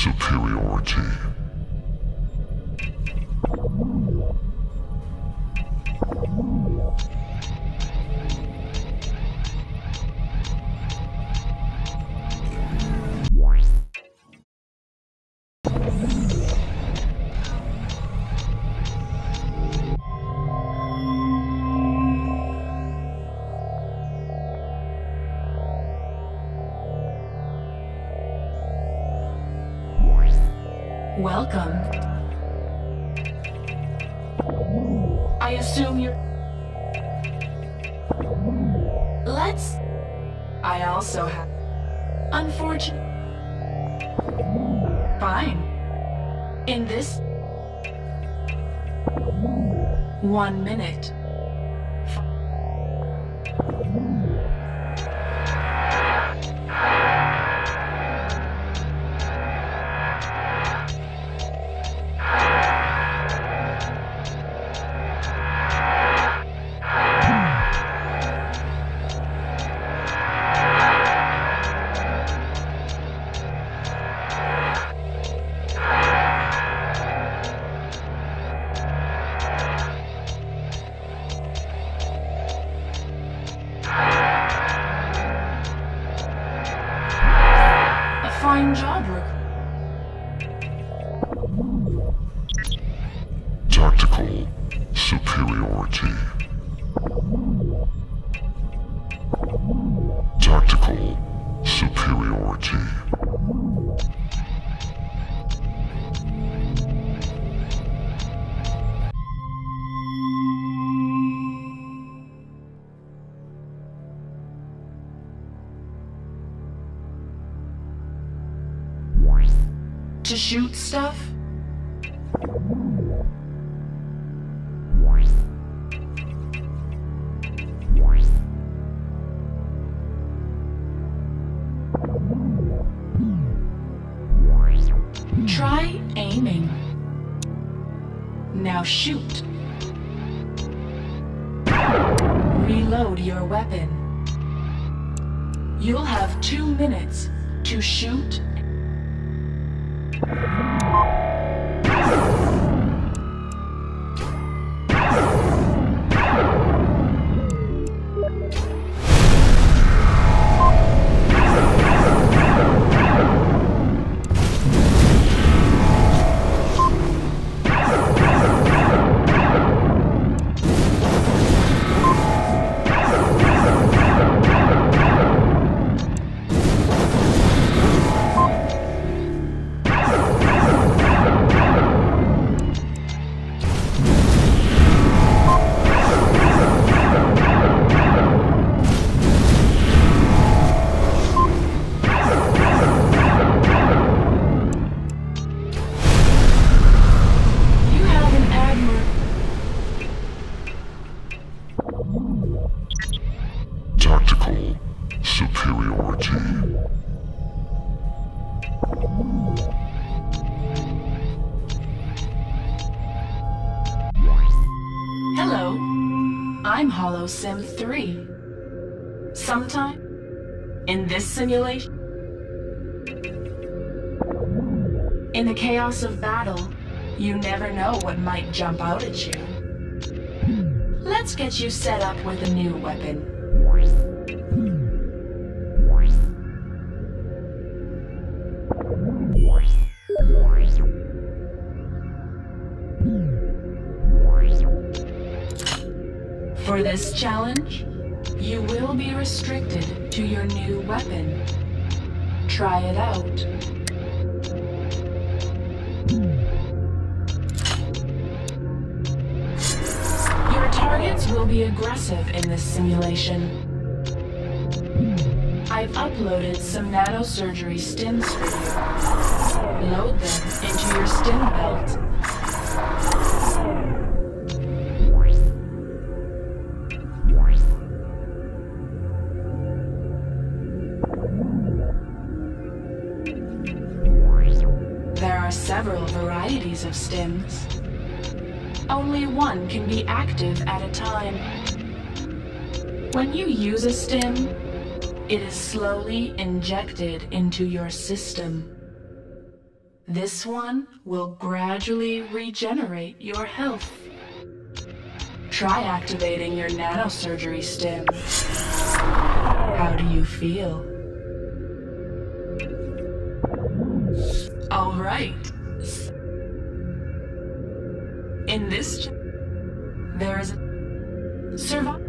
superiority. Welcome. I assume you're. Let's. I also have. Unfortunate. Fine. In this. One minute. Fine job, Rook. Tactical superiority. Tactical superiority. To shoot stuff? Try aiming. Now shoot. Reload your weapon. You'll have two minutes to shoot You I'm Sim 3. Sometime in this simulation, in the chaos of battle, you never know what might jump out at you. Let's get you set up with a new weapon. For this challenge, you will be restricted to your new weapon. Try it out. Your targets will be aggressive in this simulation. I've uploaded some nanosurgery stims for you. Load them into your stim belt. Varieties of stims. Only one can be active at a time. When you use a stim, it is slowly injected into your system. This one will gradually regenerate your health. Try activating your nanosurgery stim. How do you feel? All right. In this, there is a survival.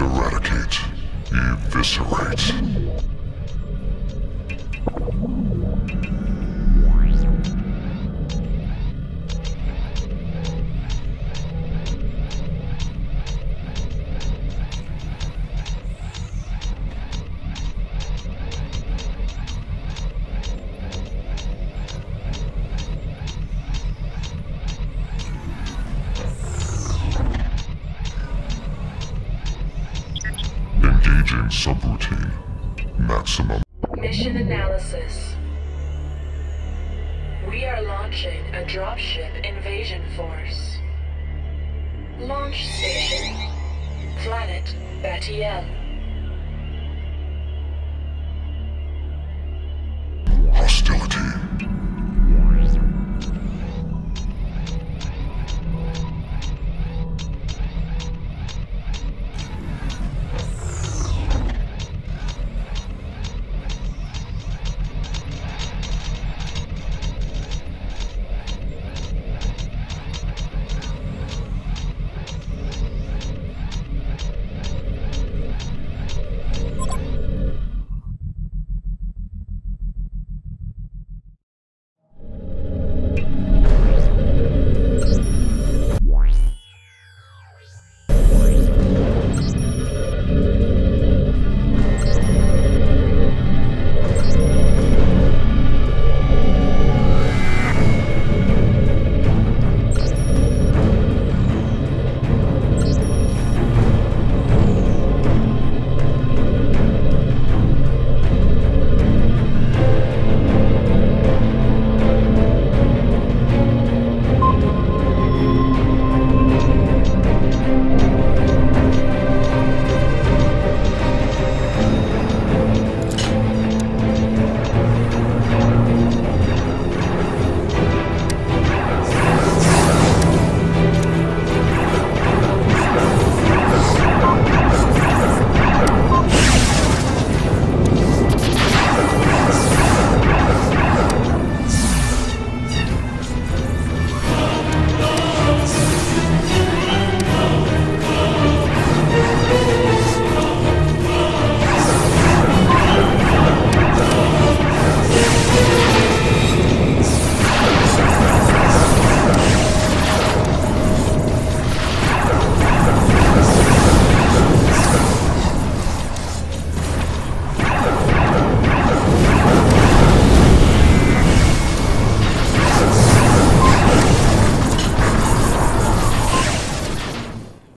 Eradicate, eviscerate. Subroutine. Maximum Mission analysis. We are launching a dropship invasion force. Launch station. Planet Batiel.